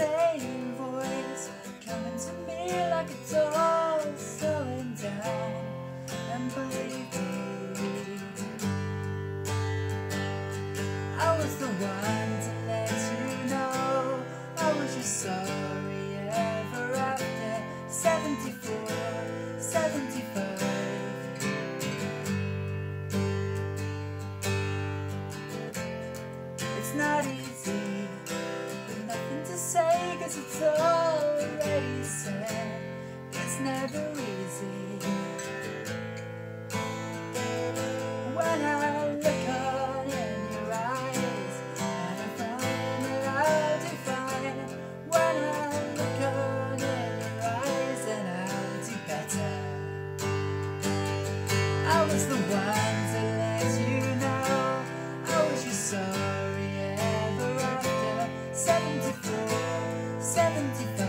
say. It's never easy. When I look on in your eyes, and I find that I'll define. When I look in your eyes, and I'll do better. I was the one to let you know I was just sorry ever after 74, 75.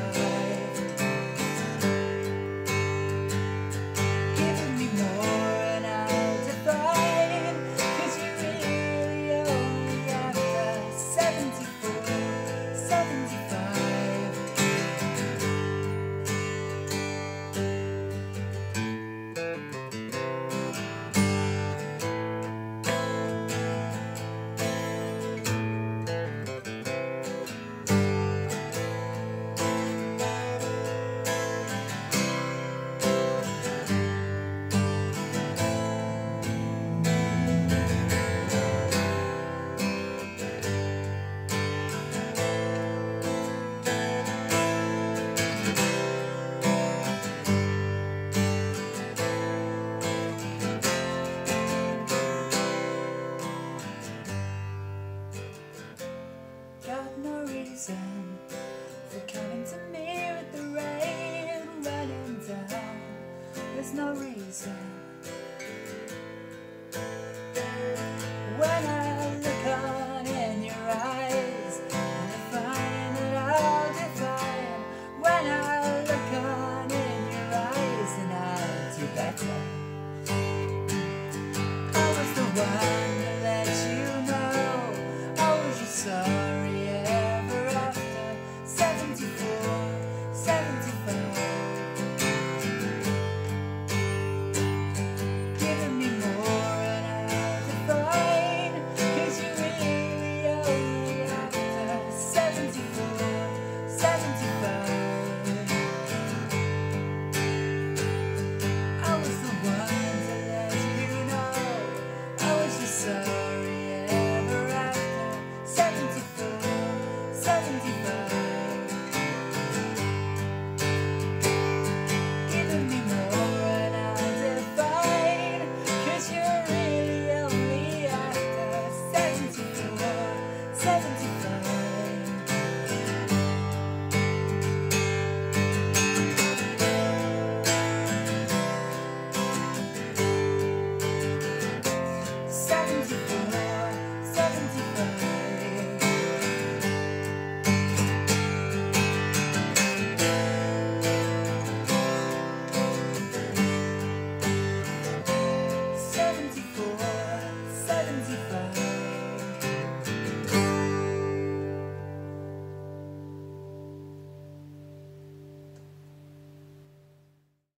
no reason. When I look on in your eyes I find that I'll define When I look on in your eyes And I'll do better I was the one to let you know I was your son.